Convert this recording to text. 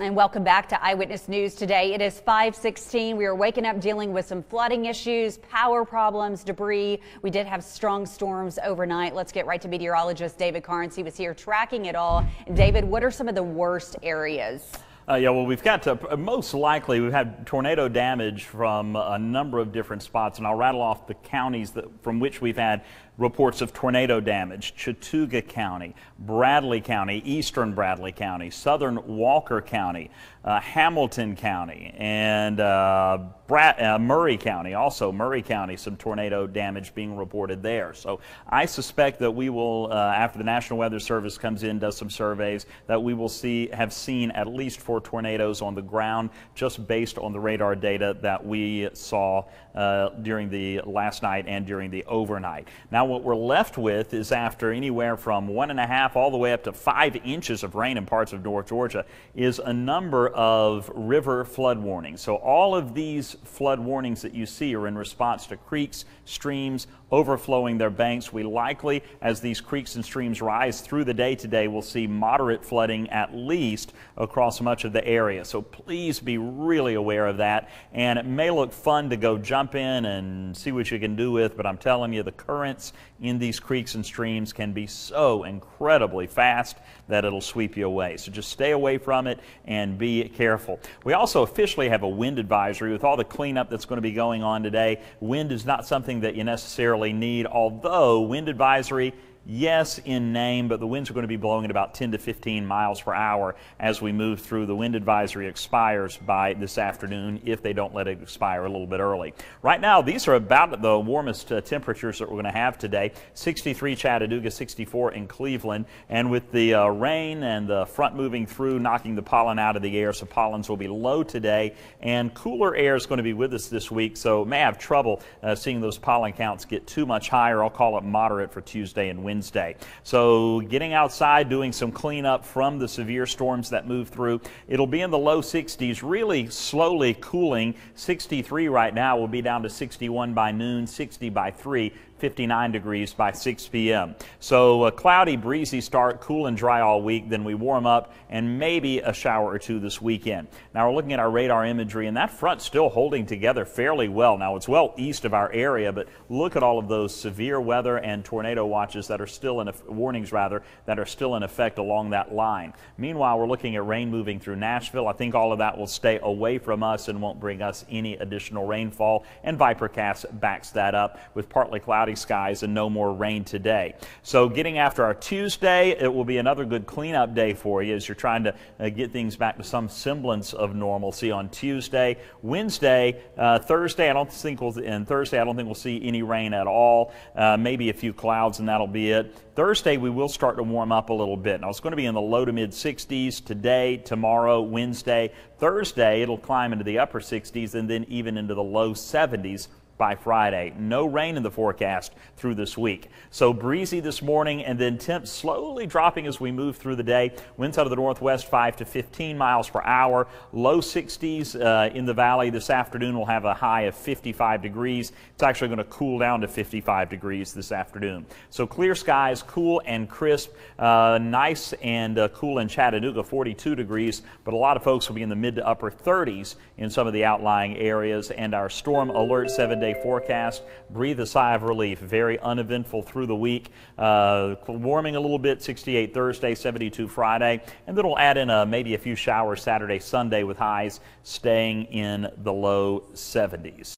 And welcome back to Eyewitness News today. It is 516. We are waking up dealing with some flooding issues, power problems, debris. We did have strong storms overnight. Let's get right to meteorologist David Karnes. He was here tracking it all. David, what are some of the worst areas? Uh, yeah, well, we've got to, uh, most likely we've had tornado damage from a number of different spots, and I'll rattle off the counties that, from which we've had reports of tornado damage. Chattooga County, Bradley County, Eastern Bradley County, Southern Walker County, uh, Hamilton County, and uh, uh, Maury County, also Murray County, some tornado damage being reported there. So I suspect that we will, uh, after the National Weather Service comes in, does some surveys, that we will see have seen at least tornadoes on the ground, just based on the radar data that we saw uh, during the last night and during the overnight. Now, what we're left with is after anywhere from one and a half all the way up to five inches of rain in parts of North Georgia, is a number of river flood warnings. So all of these flood warnings that you see are in response to creeks, streams overflowing their banks. We likely, as these creeks and streams rise through the day today, will see moderate flooding at least across much of the area. So please be really aware of that. And it may look fun to go jump in and see what you can do with, but I'm telling you, the currents in these creeks and streams can be so incredibly fast that it'll sweep you away. So just stay away from it and be careful. We also officially have a wind advisory with all the cleanup that's going to be going on today. Wind is not something that you necessarily need, although wind advisory Yes, in name, but the winds are going to be blowing at about 10 to 15 miles per hour as we move through. The wind advisory expires by this afternoon if they don't let it expire a little bit early. Right now, these are about the warmest uh, temperatures that we're going to have today 63 Chattanooga, 64 in Cleveland. And with the uh, rain and the front moving through, knocking the pollen out of the air, so pollens will be low today. And cooler air is going to be with us this week, so may have trouble uh, seeing those pollen counts get too much higher. I'll call it moderate for Tuesday and Wednesday. Wednesday. So getting outside, doing some cleanup from the severe storms that move through. It'll be in the low 60s, really slowly cooling. 63 right now will be down to 61 by noon, 60 by 3. 59 degrees by 6 p.m. So a cloudy, breezy start, cool and dry all week. Then we warm up and maybe a shower or two this weekend. Now we're looking at our radar imagery and that front still holding together fairly well. Now it's well east of our area, but look at all of those severe weather and tornado watches that are still in warnings rather that are still in effect along that line. Meanwhile, we're looking at rain moving through Nashville. I think all of that will stay away from us and won't bring us any additional rainfall. And Vipercast backs that up with partly cloudy cloudy skies and no more rain today. So getting after our Tuesday, it will be another good cleanup day for you as you're trying to uh, get things back to some semblance of normalcy on Tuesday. Wednesday, uh, Thursday, I don't think we'll, and Thursday, I don't think we'll see any rain at all. Uh, maybe a few clouds and that'll be it. Thursday, we will start to warm up a little bit. Now, it's going to be in the low to mid 60s today, tomorrow, Wednesday. Thursday, it'll climb into the upper 60s and then even into the low 70s by Friday. No rain in the forecast through this week. So breezy this morning and then temps slowly dropping as we move through the day. Winds out of the northwest 5 to 15 miles per hour. Low 60s uh, in the valley this afternoon. We'll have a high of 55 degrees. It's actually going to cool down to 55 degrees this afternoon. So clear skies, cool and crisp. Uh, nice and uh, cool in Chattanooga, 42 degrees. But a lot of folks will be in the mid to upper 30s in some of the outlying areas. And our storm alert seven day forecast. Breathe a sigh of relief. Very uneventful through the week. Uh, warming a little bit, 68 Thursday, 72 Friday. And then we'll add in a, maybe a few showers Saturday, Sunday with highs staying in the low 70s.